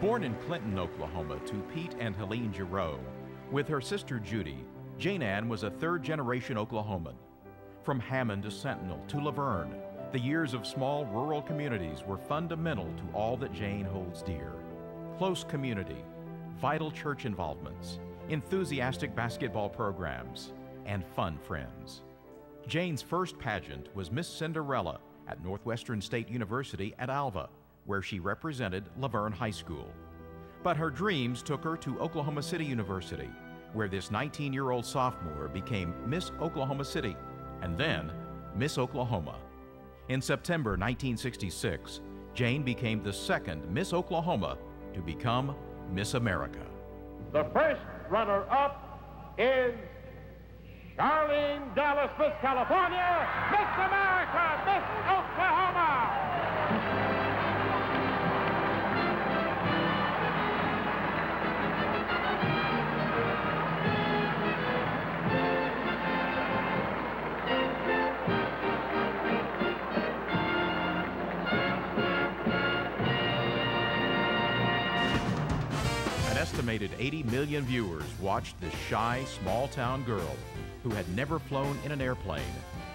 Born in Clinton, Oklahoma, to Pete and Helene Jayroe, with her sister Judy, Jane Ann was a third generation Oklahoman. From Hammond to Sentinel to Laverne, the years of small rural communities were fundamental to all that Jane holds dear. Close community, vital church involvements, enthusiastic basketball programs, and fun friends. Jane's first pageant was Miss Cinderella at Northwestern State University at Alva, where she represented Laverne High School. But her dreams took her to Oklahoma City University, where this 19 year old sophomore became Miss Oklahoma City and then Miss Oklahoma. In September 1966, Jane became the second Miss Oklahoma to become Miss America. The first runner up is Charlene Dallas, Miss California, Miss America, Miss Oklahoma. Estimated 80 million viewers watched this shy, small town girl who had never flown in an airplane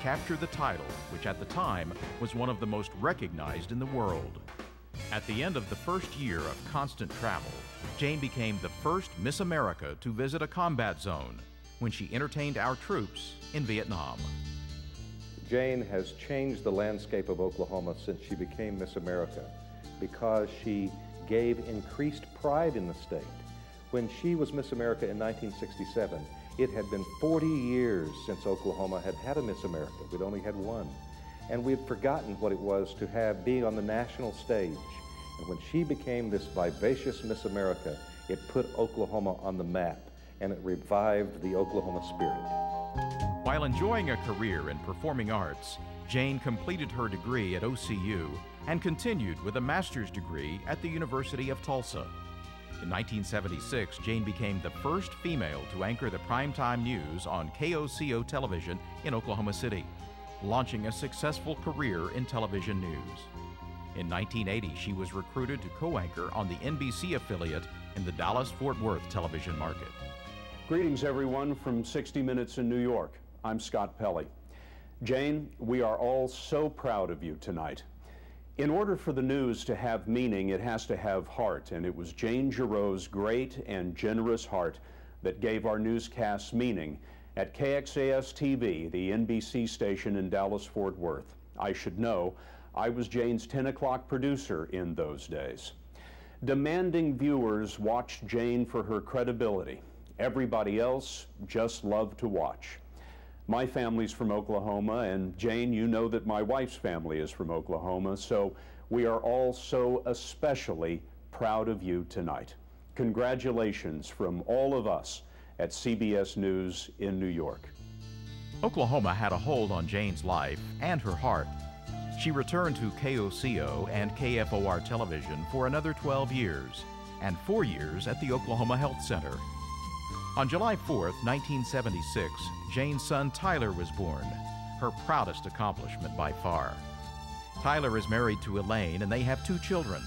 capture the title, which at the time was one of the most recognized in the world. At the end of the first year of constant travel, Jane became the first Miss America to visit a combat zone when she entertained our troops in Vietnam. Jane has changed the landscape of Oklahoma since she became Miss America because she gave increased pride in the state. When she was Miss America in 1967, it had been 40 years since Oklahoma had had a Miss America. We'd only had one. And we had forgotten what it was to have being on the national stage. And when she became this vivacious Miss America, it put Oklahoma on the map and it revived the Oklahoma spirit. While enjoying a career in performing arts, Jane completed her degree at OCU and continued with a master's degree at the University of Tulsa. In 1976, Jane became the first female to anchor the primetime news on KOCO television in Oklahoma City, launching a successful career in television news. In 1980, she was recruited to co anchor on the NBC affiliate in the Dallas Fort Worth television market. Greetings, everyone, from 60 Minutes in New York. I'm Scott Pelley. Jane, we are all so proud of you tonight. In order for the news to have meaning, it has to have heart, and it was Jane Jayroe's great and generous heart that gave our newscasts meaning at KXAS TV, the NBC station in Dallas Fort Worth. I should know, I was Jane's 10 o'clock producer in those days. Demanding viewers watched Jane for her credibility. Everybody else just loved to watch. My family's from Oklahoma, and Jane, you know that my wife's family is from Oklahoma, so we are all so especially proud of you tonight. Congratulations from all of us at CBS News in New York. Oklahoma had a hold on Jane's life and her heart. She returned to KOCO and KFOR television for another 12 years and four years at the Oklahoma Health Center. On July 4, 1976, Jane's son Tyler was born, her proudest accomplishment by far. Tyler is married to Elaine and they have two children.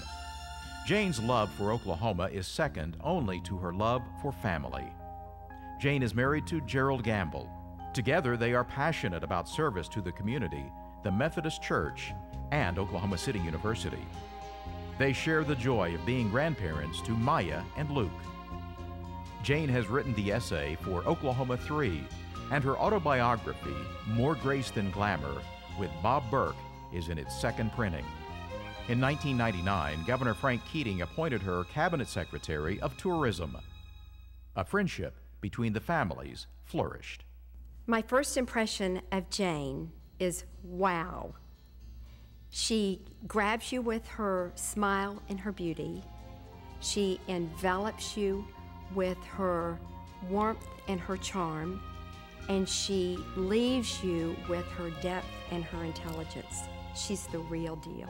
Jane's love for Oklahoma is second only to her love for family. Jane is married to Gerald Gamble. Together, they are passionate about service to the community, the Methodist Church, and Oklahoma City University. They share the joy of being grandparents to Maya and Luke. Jane has written the essay for Oklahoma 3, and her autobiography, More Grace Than Glamour, with Bob Burke, is in its second printing. In 1999, Governor Frank Keating appointed her Cabinet Secretary of Tourism. A friendship between the families flourished. My first impression of Jane is wow. She grabs you with her smile and her beauty. She envelops you with her warmth and her charm, and she leaves you with her depth and her intelligence. She's the real deal.